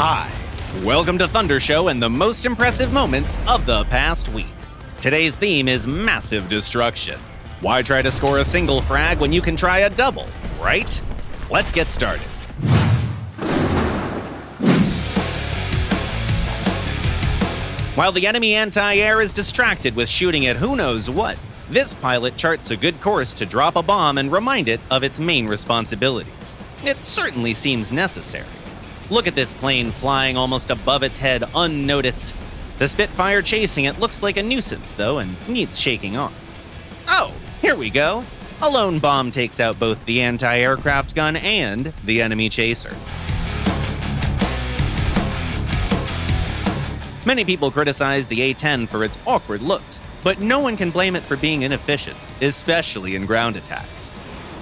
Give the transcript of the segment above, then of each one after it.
Hi, welcome to Thunder Show and the most impressive moments of the past week. Today's theme is massive destruction. Why try to score a single frag when you can try a double, right? Let's get started. While the enemy anti-air is distracted with shooting at who knows what, this pilot charts a good course to drop a bomb and remind it of its main responsibilities. It certainly seems necessary. Look at this plane flying almost above its head unnoticed. The Spitfire chasing it looks like a nuisance, though, and needs shaking off. Oh, here we go. A lone bomb takes out both the anti aircraft gun and the enemy chaser. Many people criticize the A 10 for its awkward looks, but no one can blame it for being inefficient, especially in ground attacks.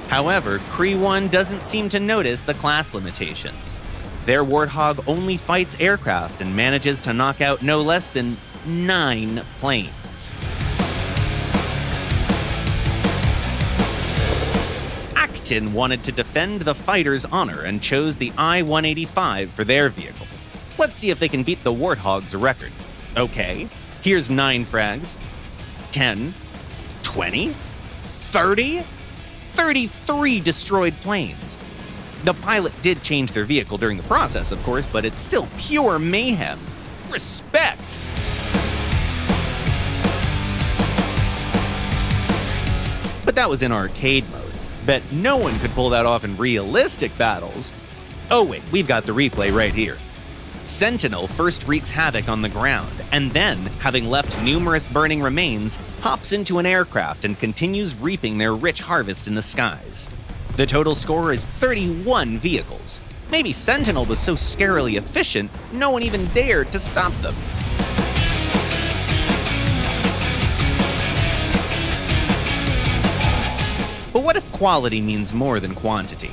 However, Cree 1 doesn't seem to notice the class limitations. Their Warthog only fights aircraft and manages to knock out no less than nine planes. Acton wanted to defend the fighter's honor and chose the I 185 for their vehicle. Let's see if they can beat the Warthog's record. Okay, here's 9 frags, 10, 20, 30, 33 destroyed planes. The pilot did change their vehicle during the process, of course, but it's still pure mayhem. Respect! But that was in arcade mode. Bet no one could pull that off in realistic battles. Oh wait, we've got the replay right here. Sentinel first wreaks havoc on the ground, and then, having left numerous burning remains, hops into an aircraft and continues reaping their rich harvest in the skies. The total score is 31 vehicles. Maybe Sentinel was so scarily efficient, no one even dared to stop them. But what if quality means more than quantity?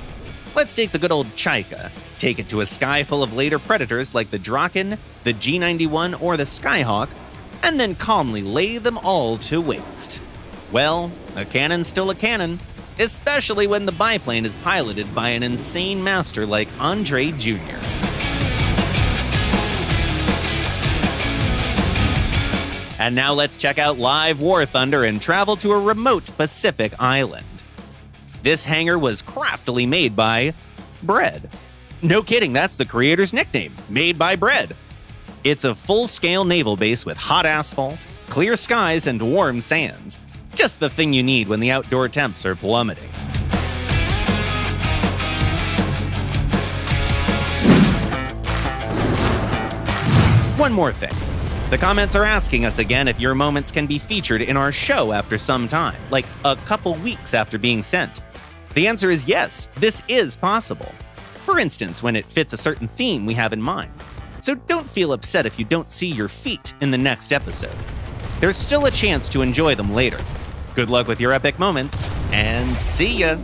Let's take the good old Chaika, take it to a sky full of later predators like the Draken, the G91, or the Skyhawk, and then calmly lay them all to waste. Well, a cannon's still a cannon, especially when the biplane is piloted by an insane master like Andre Jr. And now let's check out live War Thunder and travel to a remote Pacific island. This hangar was craftily made by Bread. No kidding, that's the creator's nickname, Made by Bread. It's a full scale naval base with hot asphalt, clear skies, and warm sands. Just the thing you need when the outdoor temps are plummeting. One more thing. The comments are asking us again if your moments can be featured in our show after some time, like a couple weeks after being sent. The answer is yes, this is possible. For instance, when it fits a certain theme we have in mind. So don't feel upset if you don't see your feat in the next episode. There's still a chance to enjoy them later. Good luck with your epic moments, and see ya!